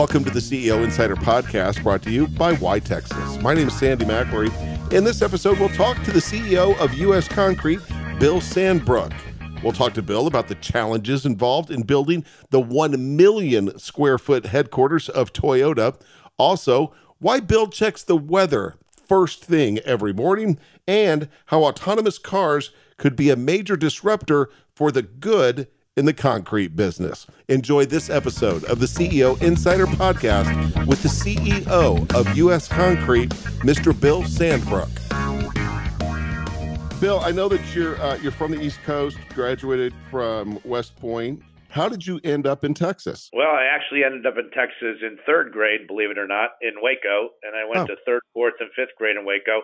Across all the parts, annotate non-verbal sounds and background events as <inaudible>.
Welcome to the CEO Insider Podcast brought to you by YTexas. My name is Sandy McIlree. In this episode, we'll talk to the CEO of U.S. Concrete, Bill Sandbrook. We'll talk to Bill about the challenges involved in building the 1 million square foot headquarters of Toyota. Also, why Bill checks the weather first thing every morning, and how autonomous cars could be a major disruptor for the good in the concrete business. Enjoy this episode of the CEO Insider Podcast with the CEO of U.S. Concrete, Mr. Bill Sandbrook. Bill, I know that you're uh, you're from the East Coast, graduated from West Point. How did you end up in Texas? Well, I actually ended up in Texas in third grade, believe it or not, in Waco, and I went oh. to third, fourth, and fifth grade in Waco.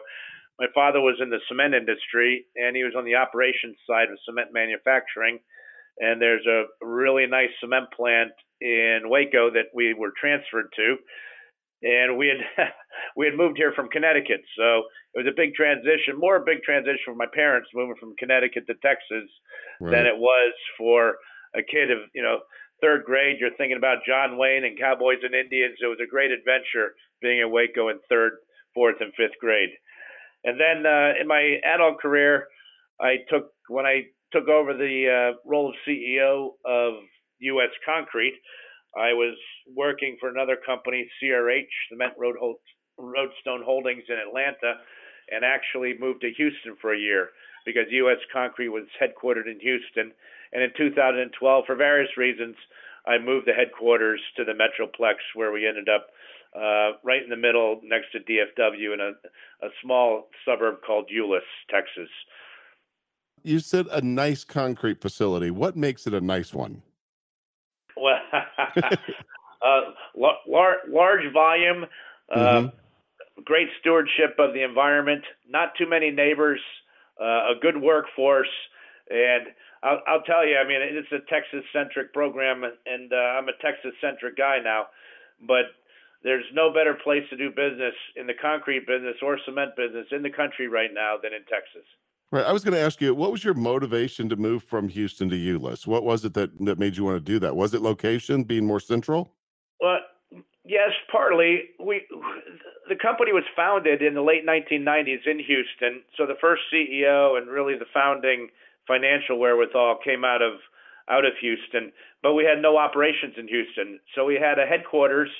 My father was in the cement industry, and he was on the operations side of cement manufacturing. And there's a really nice cement plant in Waco that we were transferred to, and we had <laughs> we had moved here from Connecticut, so it was a big transition, more a big transition for my parents moving from Connecticut to Texas right. than it was for a kid of you know third grade. You're thinking about John Wayne and Cowboys and Indians. It was a great adventure being in Waco in third, fourth, and fifth grade. And then uh, in my adult career, I took when I took over the uh, role of CEO of U.S. Concrete. I was working for another company, CRH, Cement Road Roadstone Holdings in Atlanta, and actually moved to Houston for a year because U.S. Concrete was headquartered in Houston. And in 2012, for various reasons, I moved the headquarters to the Metroplex, where we ended up uh, right in the middle next to DFW in a, a small suburb called Euless, Texas. You said a nice concrete facility. What makes it a nice one? Well, <laughs> uh, lar- large volume, uh, mm-hmm. great stewardship of the environment, not too many neighbors, uh, a good workforce, and I'll, I'll tell you, I mean, it's a Texas centric program, and uh, I'm a Texas centric guy now, but there's no better place to do business in the concrete business or cement business in the country right now than in Texas. Right. I was going to ask you, what was your motivation to move from Houston to Euless? What was it that, that made you want to do that? Was it location, being more central? Well, yes, partly. We the company was founded in the late 1990s in Houston, so the first CEO and really the founding financial wherewithal came out of out of Houston, but we had no operations in Houston. So we had a headquarters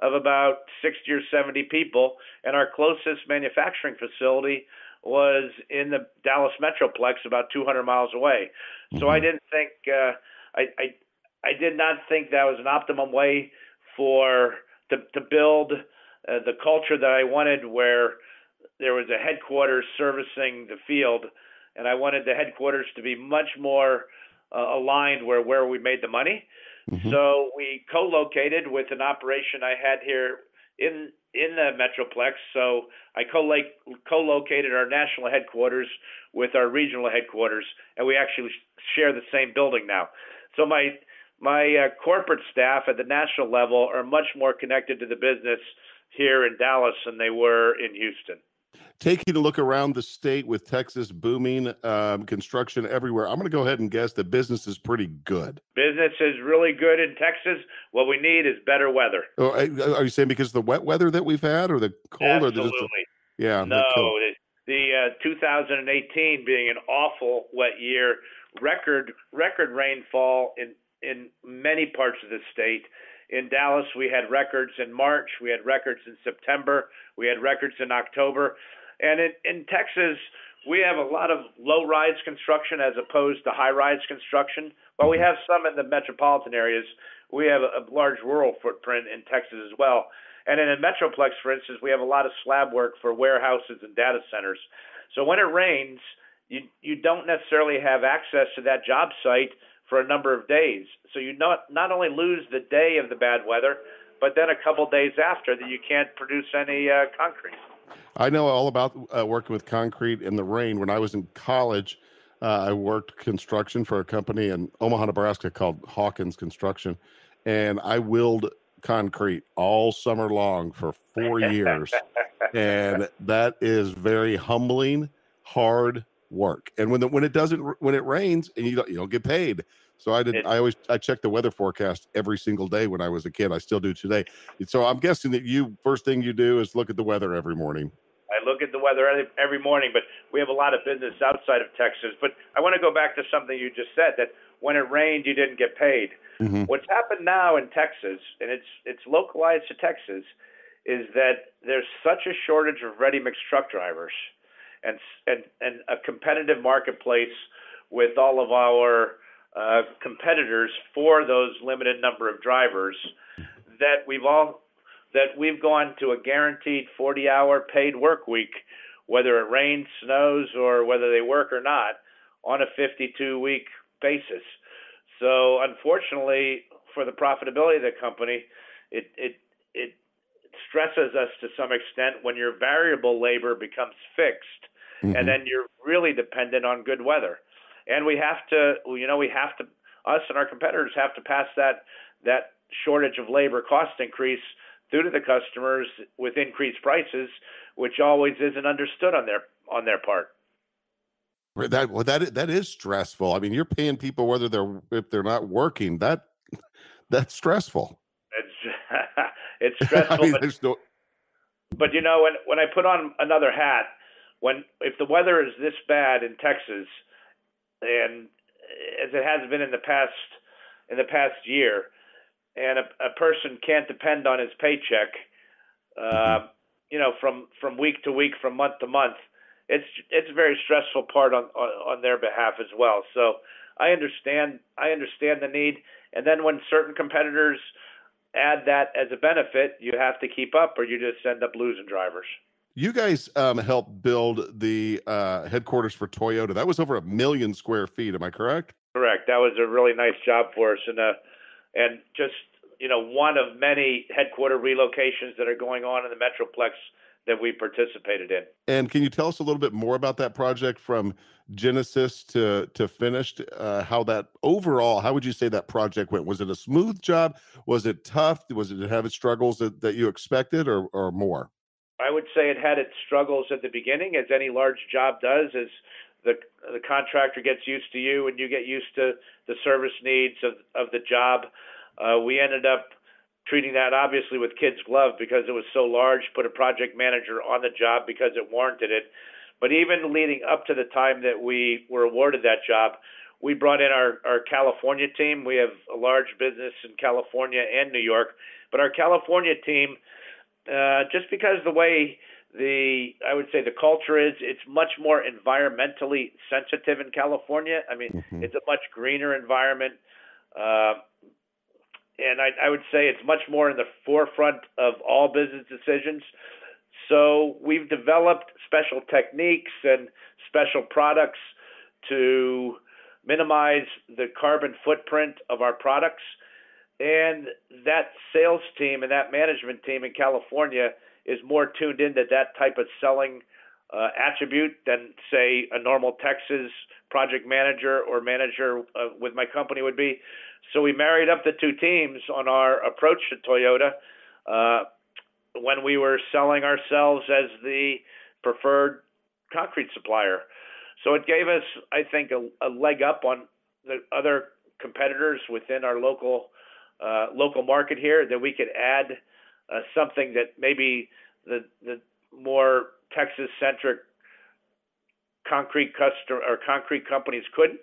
of about 60 or 70 people, and our closest manufacturing facility was in the Dallas Metroplex, about 200 miles away. Mm-hmm. So I mm-hmm. didn't think uh, I, I I did not think that was an optimum way for to to build uh, the culture that I wanted, where there was a headquarters servicing the field, and I wanted the headquarters to be much more uh, aligned where where we made the money. Mm-hmm. So we co-located with an operation I had here in in the Metroplex. So I co-located our national headquarters with our regional headquarters, and we actually share the same building now. So my my uh, corporate staff at the national level are much more connected to the business here in Dallas than they were in Houston taking a look around the state with Texas booming, um, construction everywhere, I'm going to go ahead and guess that business is pretty good. Business is really good in Texas. What we need is better weather. Oh, are you saying because of the wet weather that we've had, or the cold? Absolutely. Or the, yeah. No, the, the uh, 2018 being an awful wet year, record record rainfall in in many parts of the state. In Dallas, we had records in March, we had records in September, we had records in October. And in, in Texas, we have a lot of low rise construction as opposed to high rise construction. While we have some in the metropolitan areas, we have a, a large rural footprint in Texas as well. And in a metroplex, for instance, we have a lot of slab work for warehouses and data centers. So when it rains, you you don't necessarily have access to that job site for a number of days. So you not not only lose the day of the bad weather, but then a couple days after that you can't produce any uh, concrete. I know all about uh, working with concrete in the rain. When I was in college, uh, I worked construction for a company in Omaha, Nebraska called Hawkins Construction, and I willed concrete all summer long for four years, and that is very humbling, hard work. And when the, when it doesn't when it rains and you don't you don't get paid, So I did. It, I always I checked the weather forecast every single day when I was a kid. I still do today. So I'm guessing that you first thing you do is look at the weather every morning. I look at the weather every morning, but we have a lot of business outside of Texas. But I want to go back to something you just said that when it rained, you didn't get paid. Mm-hmm. What's happened now in Texas, and it's it's localized to Texas, is that there's such a shortage of ready mix truck drivers, and and and a competitive marketplace with all of our uh, competitors for those limited number of drivers that we've all that we've gone to a guaranteed 40 hour paid work week whether it rains snows or whether they work or not on a 52 week basis so unfortunately for the profitability of the company it it it stresses us to some extent when your variable labor becomes fixed mm-hmm. and then you're really dependent on good weather and we have to you know we have to us and our competitors have to pass that that shortage of labor cost increase through to the customers with increased prices, which always isn't understood on their on their part. That well, that that is stressful. I mean, you're paying people whether they're if they're not working. That <laughs> that's stressful. It's <laughs> it's <laughs> stressful. I mean, but, no... but you know, when when I put on another hat, when if the weather is this bad in Texas, and as it has been in the past in the past year, and a, a person can't depend on his paycheck, uh, you know, from from week to week, from month to month, it's it's a very stressful part on, on on their behalf as well. So I understand I understand the need, and then when certain competitors add that as a benefit, you have to keep up, or you just end up losing drivers. You guys um, helped build the uh, headquarters for Toyota. That was over a million square feet. Am I correct? Correct. That was a really nice job for us, and uh, and just you know one of many headquarter relocations that are going on in the Metroplex that we participated in. And can you tell us a little bit more about that project from Genesis to to finished? Uh, how that overall, how would you say that project went? Was it a smooth job? Was it tough? Was it have its struggles that, that you expected, or or more? I would say it had its struggles at the beginning, as any large job does, as the the contractor gets used to you and you get used to the service needs of of the job. Uh, we ended up treating that obviously with kids glove because it was so large. Put a project manager on the job because it warranted it. But even leading up to the time that we were awarded that job, we brought in our, our California team. We have a large business in California and New York, but our California team uh, just because the way the I would say the culture is, it's much more environmentally sensitive in California. I mean, mm-hmm. it's a much greener environment, uh, and I, I would say it's much more in the forefront of all business decisions. So we've developed special techniques and special products to minimize the carbon footprint of our products and that sales team and that management team in California is more tuned into that type of selling uh, attribute than, say, a normal Texas project manager or manager uh, with my company would be. So we married up the two teams on our approach to Toyota uh, when we were selling ourselves as the preferred concrete supplier. So it gave us, I think, a, a leg up on the other competitors within our local uh, local market here that we could add uh, something that maybe the the more Texas centric concrete customer or concrete companies couldn't.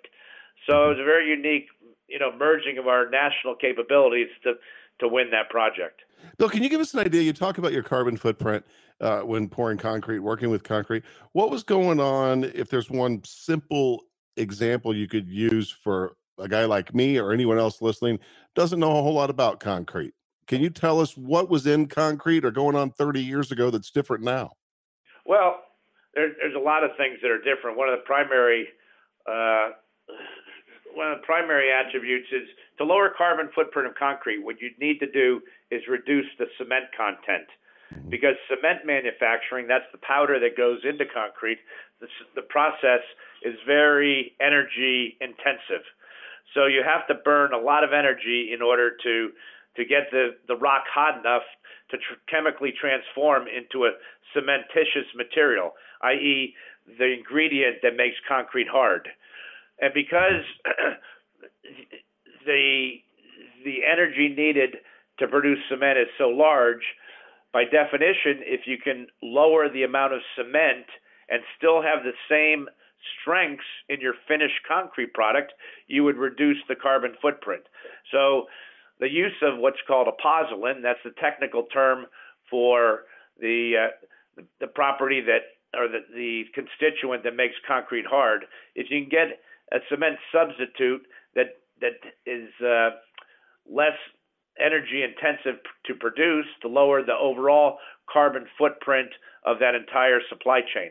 So it was a very unique, you know, merging of our national capabilities to to win that project. Bill, can you give us an idea? You talk about your carbon footprint uh, when pouring concrete, working with concrete. What was going on? If there's one simple example you could use for a guy like me or anyone else listening doesn't know a whole lot about concrete. Can you tell us what was in concrete or going on 30 years ago that's different now? Well, there, there's a lot of things that are different. One of the primary uh, <sighs> one of the primary attributes is to lower carbon footprint of concrete. What you need to do is reduce the cement content, mm-hmm. because cement manufacturing, that's the powder that goes into concrete. The, the process is very energy intensive. So you have to burn a lot of energy in order to to get the, the rock hot enough to tr- chemically transform into a cementitious material, i.e., the ingredient that makes concrete hard. And because <clears throat> the the energy needed to produce cement is so large, by definition, if you can lower the amount of cement and still have the same strengths in your finished concrete product, you would reduce the carbon footprint. So the use of what's called a pozzolan, that's the technical term for the uh, the property that or the, the constituent that makes concrete hard. If you can get a cement substitute that that is uh, less energy intensive to produce to lower the overall carbon footprint of that entire supply chain.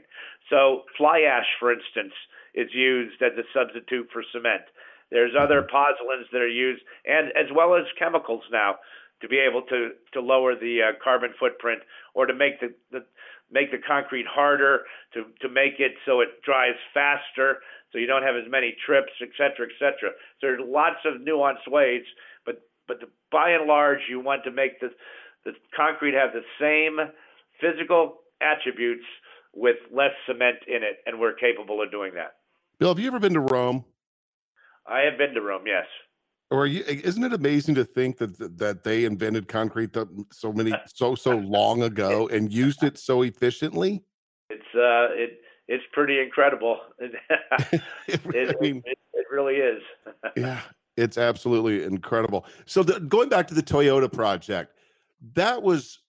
So fly ash, for instance, is used as a substitute for cement. There's other pozzolans that are used, and as well as chemicals now, to be able to to lower the uh, carbon footprint or to make the, the make the concrete harder, to to make it so it dries faster, so you don't have as many trips, et cetera, et cetera. So there's lots of nuanced ways, but by and large, you want to make the the concrete have the same physical attributes with less cement in it, and we're capable of doing that. Bill, have you ever been to Rome? I have been to Rome, yes. Or you, isn't it amazing to think that that they invented concrete so many so so long ago <laughs> and used it so efficiently? It's uh, it it's pretty incredible. <laughs> <laughs> it, it, I mean, it, it really is. yeah, it's absolutely incredible. So the, going back to the Toyota project, that was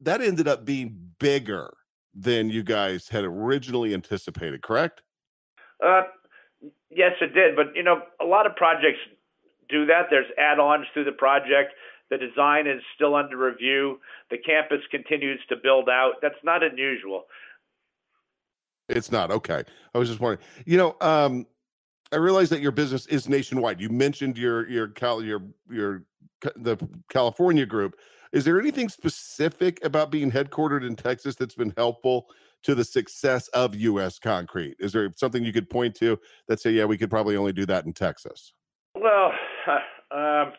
that ended up being bigger than you guys had originally anticipated, correct? Uh, yes, it did. But you know, a lot of projects do that. There's add-ons to the project. The design is still under review. The campus continues to build out. That's not unusual. It's not okay. I was just wondering. You know, um, I realize that your business is nationwide. You mentioned your your Cal your your the California group. Is there anything specific about being headquartered in Texas that's been helpful to the success of U.S. Concrete? Is there something you could point to that say, yeah, we could probably only do that in Texas? Well, <sighs> um,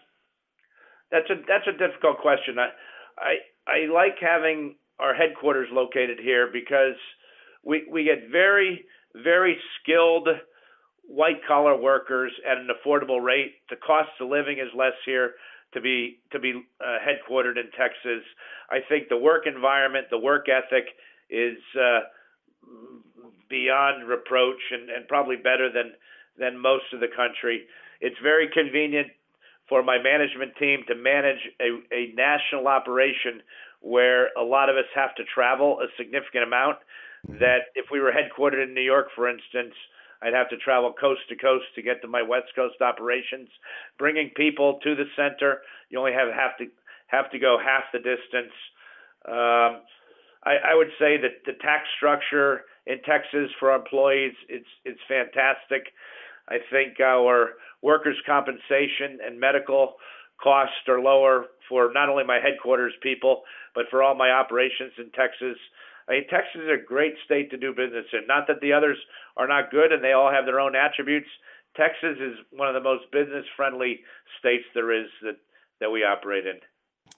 that's a that's a difficult question. I, I I like having our headquarters located here because we we get very collar workers at an affordable rate. The cost of living is less here to be to be uh, headquartered in Texas. I think the work environment, the work ethic is uh, beyond reproach and, and probably better than than most of the country. It's very convenient for my management team to manage a, a national operation where a lot of us have to travel a significant amount. Mm-hmm. That if we were headquartered in New York, for instance, I'd have to travel coast to coast to get to my West Coast operations. Bringing people to the center, you only have have to have to go half the distance. Um, I, I would say that the tax structure in Texas for employees it's it's fantastic. I think our workers' compensation and medical costs are lower for not only my headquarters people, but for all my operations in Texas. I mean, Texas is a great state to do business in. Not that the others are not good and they all have their own attributes. Texas is one of the most business friendly states there is that, that we operate in.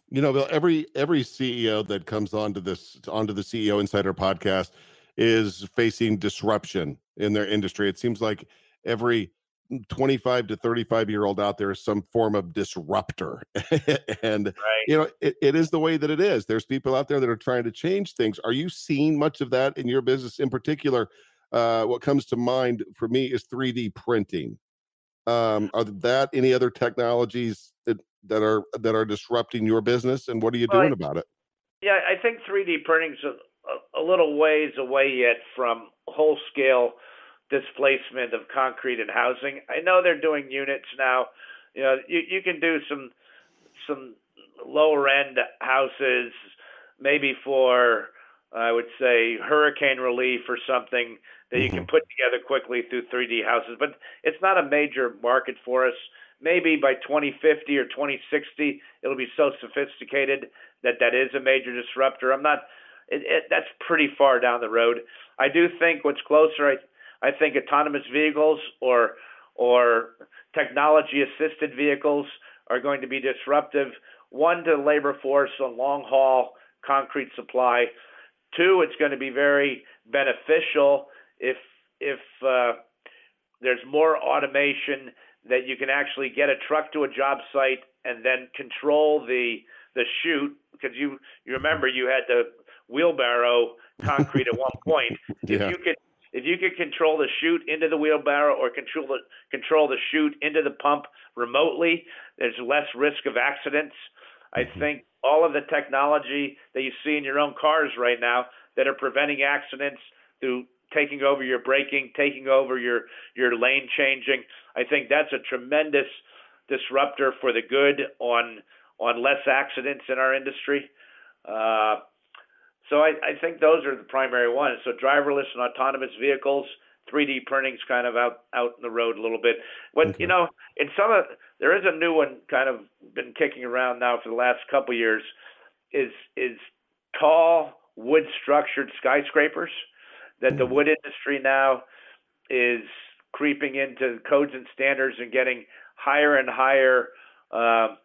You know, Bill, every every CEO that comes onto this onto the CEO Insider podcast is facing disruption in their industry. It seems like every 25 to 35 year old out there is some form of disruptor. <laughs> And right. you know it, it is the way that it is. There's people out there that are trying to change things. Are you seeing much of that in your business? In particular uh, what comes to mind for me is 3d printing. Um, are that any other technologies that that are that are disrupting your business and what are you well, doing about it? Yeah i think 3d printing's a, a little ways away yet from whole scale displacement of concrete and housing. I know they're doing units now. You know, you you can do some some lower end houses, maybe for I would say hurricane relief or something that you can mm-hmm. put together quickly through 3D houses. But it's not a major market for us. Maybe by 2050 or 2060, it'll be so sophisticated that that is a major disruptor. I'm not. It, it, that's pretty far down the road. I do think what's closer. I, I think autonomous vehicles or or technology assisted vehicles are going to be disruptive. One to the labor force on long haul concrete supply. Two, it's going to be very beneficial if if uh, there's more automation that you can actually get a truck to a job site and then control the the chute because you you remember you had the wheelbarrow concrete at one point. <laughs> Yeah. If you could if you could control the chute into the wheelbarrow or control the control the chute into the pump remotely, there's less risk of accidents. I think all of the technology that you see in your own cars right now that are preventing accidents through taking over your braking, taking over your your lane changing. I think that's a tremendous disruptor for the good on on less accidents in our industry. Uh, so I, I think those are the primary ones. So driverless and autonomous vehicles, 3D printing's kind of out out in the road a little bit. What Okay. you know, in some of there is a new one kind of been kicking around now for the last couple of years, is is tall wood structured skyscrapers that the Mhm. wood industry now is creeping into codes and standards and getting higher and higher. Um,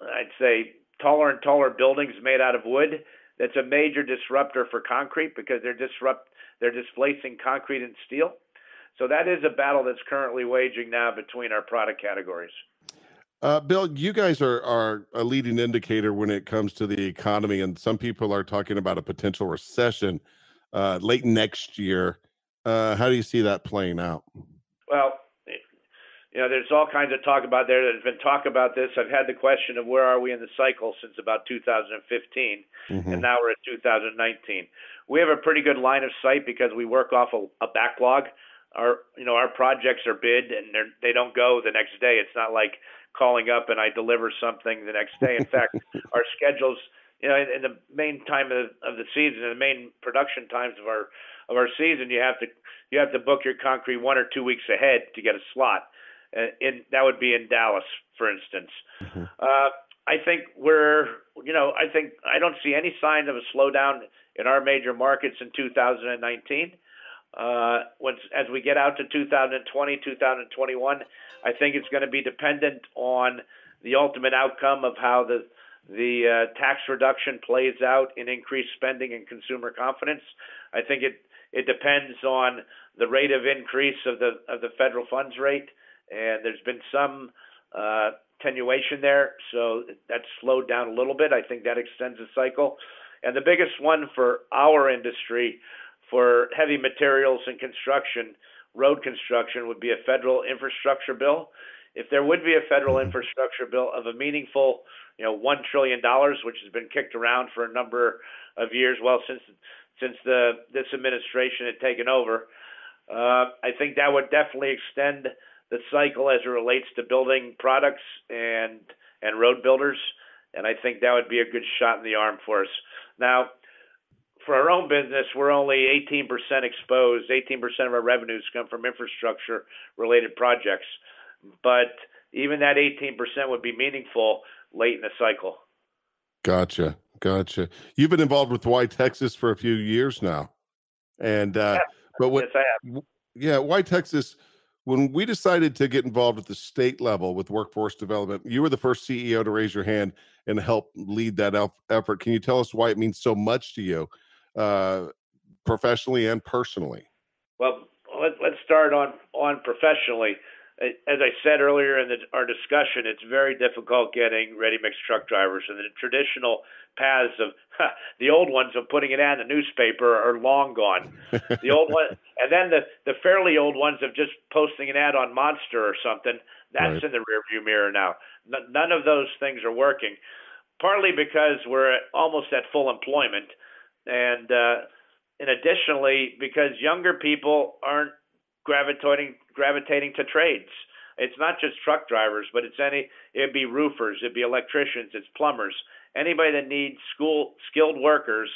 I'd say taller and taller buildings made out of wood. That's a major disruptor for concrete because they're disrupt they're displacing concrete and steel. So that is a battle that's currently waging now between our product categories. Uh, Bill, you guys are are a leading indicator when it comes to the economy, and some people are talking about a potential recession uh, late next year. Uh, how do you see that playing out? Well, you know, there's all kinds of talk about there. There's been talk about this. I've had the question of where are we in the cycle since about 2015, Mhm. and now we're at 2019. We have a pretty good line of sight because we work off a, a backlog. Our, you know, our projects are bid and they're, they don't go the next day. It's not like calling up and I deliver something the next day. In <laughs> fact, our schedules, you know, in, in the main time of, of the season, in the main production times of our of our season, you have to you have to book your concrete one or two weeks ahead to get a slot. Uh, in that would be in Dallas, for instance. Mhm. Uh, I think we're, you know, I think I don't see any sign of a slowdown in our major markets in 2019. Uh, once as we get out to 2020, 2021, I think it's going to be dependent on the ultimate outcome of how the the uh, tax reduction plays out in increased spending and consumer confidence. I think it it depends on the rate of increase of the of the federal funds rate, and there's been some uh, attenuation there, so that's slowed down a little bit. I think that extends the cycle, and the biggest one for our industry, for heavy materials and construction, road construction, would be a federal infrastructure bill. If there would be a federal infrastructure bill of a meaningful, you know, one trillion dollars, which has been kicked around for a number of years, well, since since the this administration had taken over, uh, I think that would definitely extend the cycle as it relates to building products and and road builders, and I think that would be a good shot in the arm for us. Now, for our own business, we're only 18% exposed. 18% of our revenues come from infrastructure related projects, but even that 18% would be meaningful late in the cycle. Gotcha, gotcha. You've been involved with YTexas for a few years now, and uh, but what? yes, I have. Yeah, YTexas? When we decided to get involved at the state level with workforce development, you were the first CEO to raise your hand and help lead that effort. Can you tell us why it means so much to you, uh, professionally and personally? Well, let, let's start on on professionally. As I said earlier in the, our discussion, it's very difficult getting ready mix truck drivers, and the traditional paths of <laughs> the old ones of putting it ad in the newspaper are long gone. <laughs> The old one, and then the the fairly old ones of just posting an ad on Monster or something. That's Right. in the rearview mirror now. N- none of those things are working. Partly because we're at, almost at full employment, and uh, and additionally because younger people aren't gravitating gravitating to trades. It's not just truck drivers, but it's any it'd be roofers, it'd be electricians, it's plumbers, anybody that needs school skilled workers.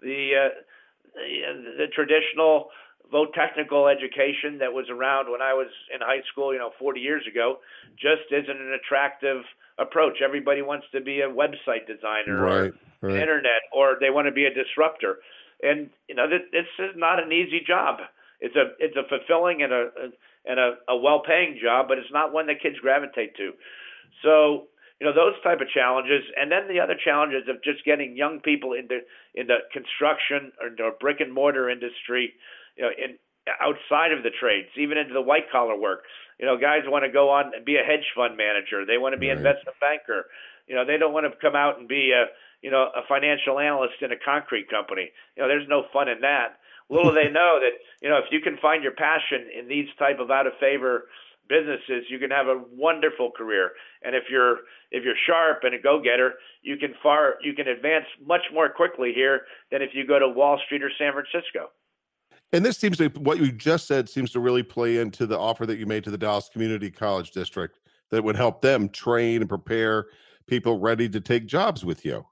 The uh, the, the traditional vote technical education that was around when I was in high school, you know, 40 years ago, just isn't an attractive approach. Everybody wants to be a website designer or right, right. internet or they want to be a disruptor and you know th- this is not an easy job it's a it's a fulfilling and a, a and a, a well paying job but it's not one that kids gravitate to so you know those type of challenges and then the other challenges of just getting young people into into construction or into brick and mortar industry you know in outside of the trades, even into the white collar work. You know, guys want to go on and be a hedge fund manager. They want to be right. an investment banker. You know, they don't want to come out and be a you know a financial analyst in a concrete company. You know, there's no fun in that. Little <laughs> they know that you know if you can find your passion in these type of out of favor businesses, you can have a wonderful career. And if you're if you're sharp and a go-getter, you can far you can advance much more quickly here than if you go to Wall Street or San Francisco. And this seems to what you just said seems to really play into the offer that you made to the Dallas Community College District that would help them train and prepare people ready to take jobs with you.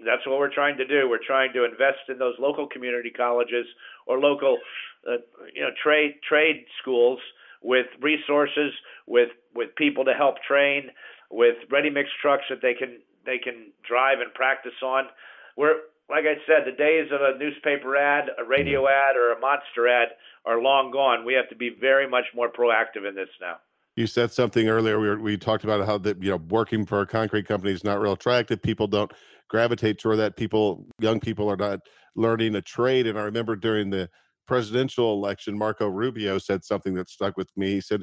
That, that's what we're trying to do. We're trying to invest in those local community colleges or local, uh, you know, trade trade schools with resources, with with people to help train, with ready mix trucks that they can they can drive and practice on. We're like I said, the days of a newspaper ad, a radio ad, or a monster ad are long gone. We have to be very much more proactive in this now. You said something earlier. We, were, we talked about how that you know working for a concrete company is not real attractive. People don't gravitate toward that. People, young people, are not learning a trade. And I remember during the presidential election, Marco Rubio said something that stuck with me. He said,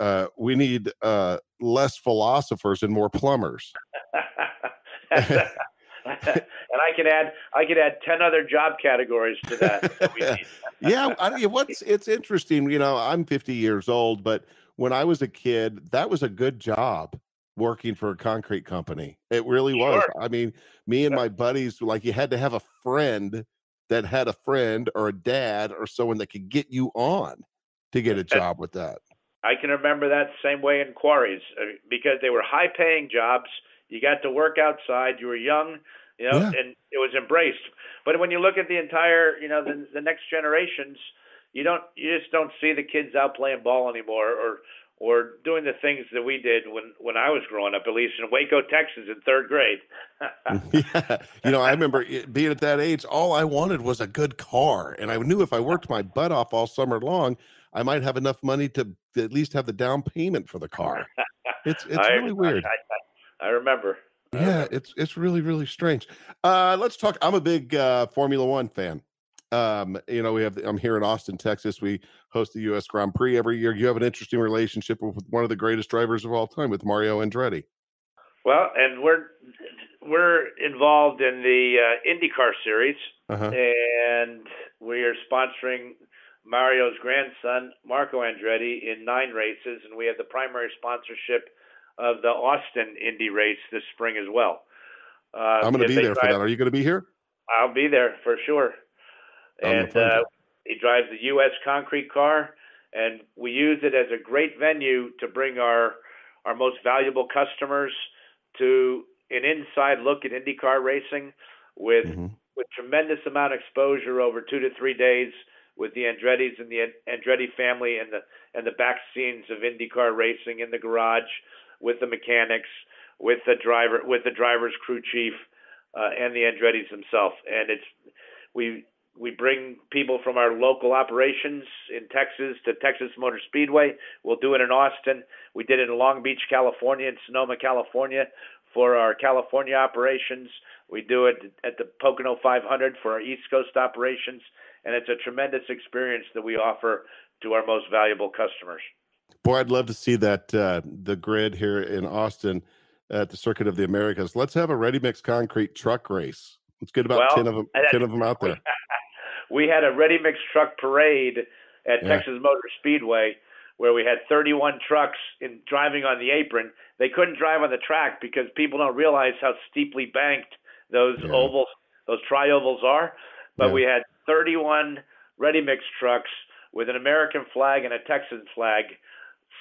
uh, "We need uh, less philosophers and more plumbers." <laughs> and I can add I could add ten other job categories to that. <laughs> yeah, I, what's it's interesting. You know, I'm 50 years old, but when I was a kid, that was a good job working for a concrete company. It really sure. was. I mean, me and my buddies, like you had to have a friend that had a friend or a dad or someone that could get you on to get a job with that. I can remember that same way in quarries uh, because they were high paying jobs. You got to work outside. You were young you know, yeah. and it was embraced. But when you look at the entire, you know, the, the next generations, you don't, you just don't see the kids out playing ball anymore, or or doing the things that we did when when I was growing up, at least in Waco, Texas, in third grade. <laughs> yeah, you know, I remember being at that age. All I wanted was a good car, and I knew if I worked my butt off all summer long, I might have enough money to, at least have the down payment for the car. <laughs> It's it's I, really weird. I, I, I remember. Yeah, it's it's really really strange. Uh, let's talk. I'm a big uh, Formula One fan. Um, you know, we have. I'm here in Austin, Texas. We host the U.S. Grand Prix every year. You have an interesting relationship with one of the greatest drivers of all time, with Mario Andretti. Well, and we're we're involved in the uh, IndyCar series, uh-huh. and we are sponsoring Mario's grandson, Marco Andretti, in nine races, and we have the primary sponsorship of the Austin Indy race this spring as well. Uh, I'm going to be there drive, for that. Are you going to be here? I'll be there for sure. And uh, he drives the U.S. concrete car, and we use it as a great venue to bring our our most valuable customers to an inside look at IndyCar racing with mm-hmm. with tremendous amount of exposure over two to three days with the Andretti's and the Andretti family and the and the back scenes of IndyCar racing in the garage with the mechanics, with the driver, with the driver's crew chief, uh, and the Andretti's himself. And it's we we bring people from our local operations in Texas to Texas Motor Speedway. We'll do it in Austin. We did it in Long Beach, California, and Sonoma, California for our California operations. We do it at the Pocono 500 for our East Coast operations, and it's a tremendous experience that we offer to our most valuable customers. Boy, I'd love to see that uh, the grid here in Austin at the Circuit of the Americas. Let's have a ready mix concrete truck race. Let's get about well, ten of them. Ten of them out there. <laughs> We had a ready mix truck parade at yeah. Texas Motor Speedway where we had 31 trucks in driving on the apron. They couldn't drive on the track because people don't realize how steeply banked those yeah. ovals, those tri-ovals are. But yeah. we had 31 ready mix trucks with an American flag and a Texan flag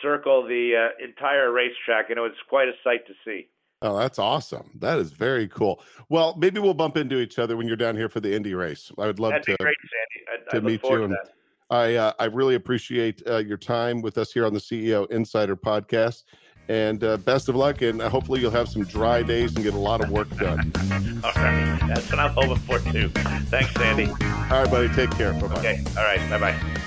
circle the uh, entire racetrack, and it was quite a sight to see. Oh, that's awesome! That is very cool. Well, maybe we'll bump into each other when you're down here for the Indy race. I would love That'd to. Great, Sandy. I, to I meet you. And I uh, I really appreciate uh, your time with us here on the CEO Insider Podcast. And uh, best of luck, and hopefully you'll have some dry days and get a lot of work done. All right, that's what I'm hoping for too. Thanks, Sandy. All right, buddy. Take care. Bye bye. Okay. All right. Bye bye.